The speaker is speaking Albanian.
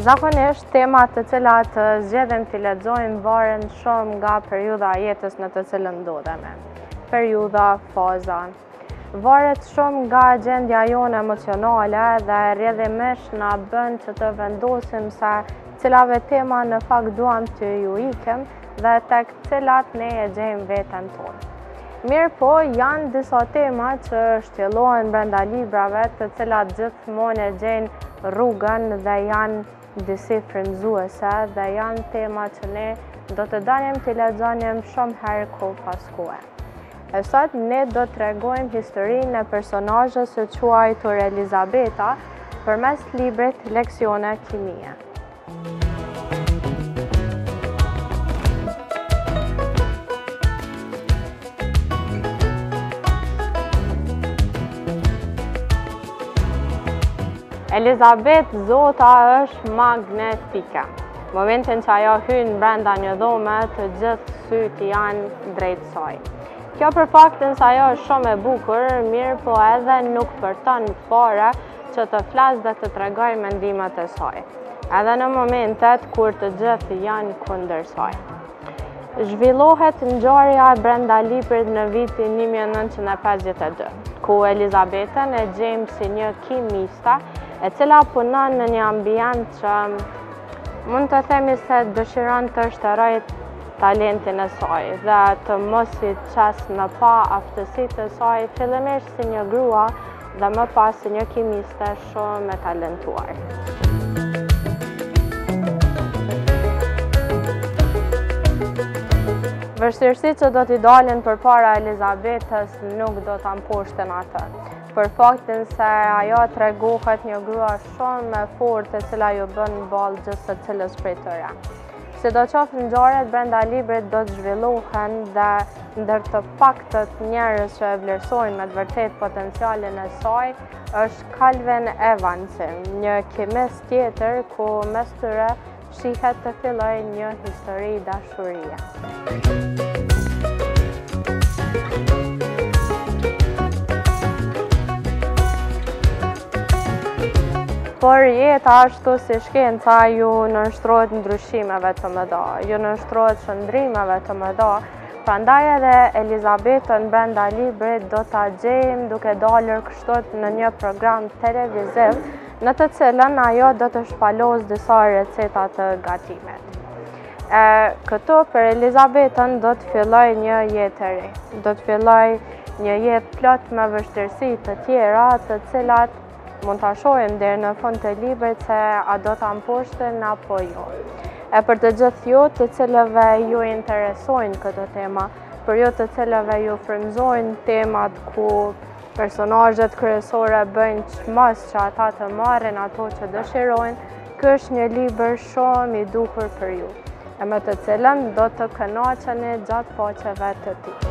Zakonisht, temat të cilat zgjedhim të lexojmë varen shumë nga periudha e jetës në të cilën ndodhemi. Periudha, faza. Varet shumë nga gjendja jonë emocionale dhe rrjedhimisht na bën që të vendosim se cilave tema në fakt duam t'ju ikim dhe tek cilat ne e gjejmë veten tonë. Mirëpo, janë disa tema që shtjellohen brenda librave të cilat gjithmonë e gjejnë rrugën dhe janë disi frymëzuese dhe janë tema që ne do të donim t'i lexonim shumë herë kohë pas kohe. E sot ne do të tregojmë historinë e personazhes së quajtur Elizabeta përmes librit Leksione Kimie. Elizabeth Zota është magnetike. Momentin që ajo hyn brenda një dhome, të gjithë sytë janë drejt saj. Kjo për faktin që ajo është shumë e bukur, mirëpo edhe nuk përton fare, që të flasë dhe të tregojë mendimet e saj, edhe në momentet kur të gjithë janë kundër saj. Zhvillohet ngjarja brenda librit në vitin 1952, ku Elizabetën e gjejmë si një kimiste, e cila punon në një ambient që mund të themi se dëshiron të shterojë talentin e saj dhe të mos i qesë në pah aftësitë e saj fillimisht si një grua dhe më pas si një kimiste shumë e talentuar. Vështirësitë që do t'i dalin përpara Elizabetës nuk do ta mposhtin atë. Për faktin se ajo tregohet një grua shumë e fortë e cila ju bën ballë gjithsecilës prej tyre. Sidoqoftë ngjarjet brenda librit do të zhvillohen dhe ndër të paktët njerëz që e vlerësojnë me të vërtetë potencialin e saj është Calvin Evansi, një kimist tjetër ku mes tyre shihet të fillojë një histori dashurie. Por jeta ashtu si shkenca ju nënshtrohet ndryshimeve të mëdha, ju nënshtrohet shndërrimeve të mëdha, prandaj edhe Elizabetën brenda librit do ta gjejmë duke dalur kështu në një program televiziv në të cilën ajo do të shpalosë disa receta të gatimit. E këtu për Elizabetën do të fillojë një jetë e re. Do të fillojë një jetë plot me vështirësi të tjera, të cilat mund ta shohim dhe në fund të librit se a do ta mposhtë apo jo. E për të gjithë ju të cilëve ju interesojnë këto tema, për ju të cilëve ju frymëzojnë temat ku personazhet kryesore bëjnë çmos që ata të marrin ato që dëshirojnë, ky është një libër Shumë i duhur për ju, e me të cilën do të kënaqeni gjatë faqeve të tij.